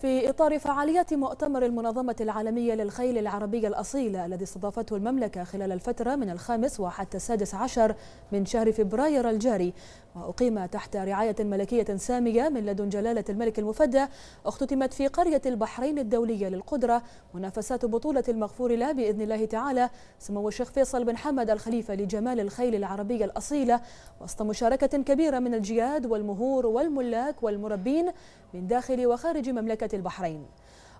في إطار فعاليات مؤتمر المنظمة العالمية للخيل العربية الأصيلة الذي استضافته المملكة خلال الفترة من الخامس وحتى السادس عشر من شهر فبراير الجاري. وأقيم تحت رعاية ملكية سامية من لدن جلالة الملك المفدى اختتمت في قرية البحرين الدولية للقدرة منافسات بطولة المغفور له بإذن الله تعالى. سمو الشيخ فيصل بن حمد الخليفة لجمال الخيل العربية الأصيلة. وسط مشاركة كبيرة من الجياد والمهور والملاك والمربين من داخل وخارج مملكة البحرين.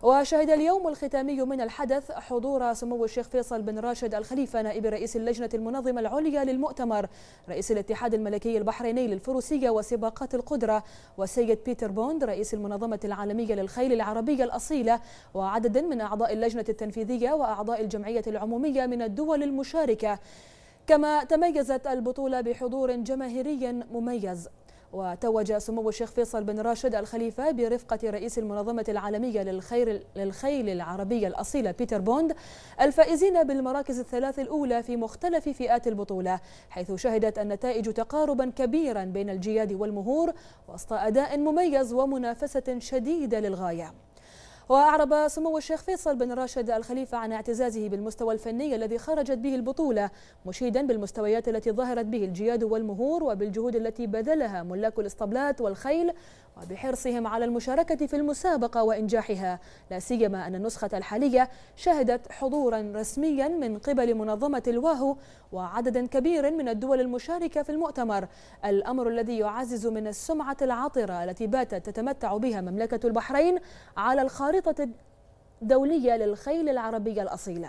وشهد اليوم الختامي من الحدث حضور سمو الشيخ فيصل بن راشد الخليفة نائب رئيس اللجنة المنظمة العليا للمؤتمر رئيس الاتحاد الملكي البحريني للفروسية وسباقات القدرة والسيد بيتر بوند رئيس المنظمة العالمية للخيل العربية الأصيلة وعدد من أعضاء اللجنة التنفيذية وأعضاء الجمعية العمومية من الدول المشاركة. كما تميزت البطولة بحضور جماهيري مميز. وتوج سمو الشيخ فيصل بن راشد الخليفة برفقة رئيس المنظمة العالمية للخير للخيل العربية الأصيلة بيتر بوند الفائزين بالمراكز الثلاث الأولى في مختلف فئات البطولة حيث شهدت النتائج تقاربا كبيرا بين الجياد والمهور وسط أداء مميز ومنافسة شديدة للغاية. وأعرب سمو الشيخ فيصل بن راشد الخليفة عن اعتزازه بالمستوى الفني الذي خرجت به البطولة مشيدا بالمستويات التي ظهرت به الجياد والمهور وبالجهود التي بذلها ملاك الإسطبلات والخيل وبحرصهم على المشاركة في المسابقة وإنجاحها. لا سيما أن النسخة الحالية شهدت حضورا رسميا من قبل منظمة الواهو وعدد كبير من الدول المشاركة في المؤتمر الأمر الذي يعزز من السمعة العطرة التي باتت تتمتع بها مملكة البحرين على الخارطة الدولية للخيل العربية الأصيلة.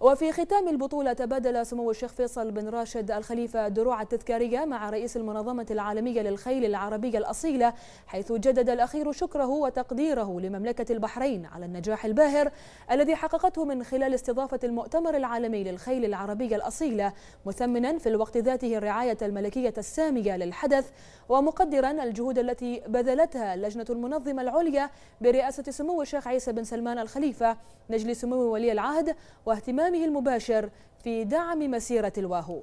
وفي ختام البطولة تبادل سمو الشيخ فيصل بن راشد الخليفة دروع التذكارية مع رئيس المنظمة العالمية للخيل العربية الأصيلة حيث جدد الأخير شكره وتقديره لمملكة البحرين على النجاح الباهر الذي حققته من خلال استضافة المؤتمر العالمي للخيل العربية الأصيلة مثمنا في الوقت ذاته الرعاية الملكية السامية للحدث ومقدرا الجهود التي بذلتها اللجنة المنظمة العليا برئاسة سمو الشيخ عيسى بن سلمان الخليفة نجل سمو ولي العهد واهتمام المباشر في دعم مسيرة الواهو.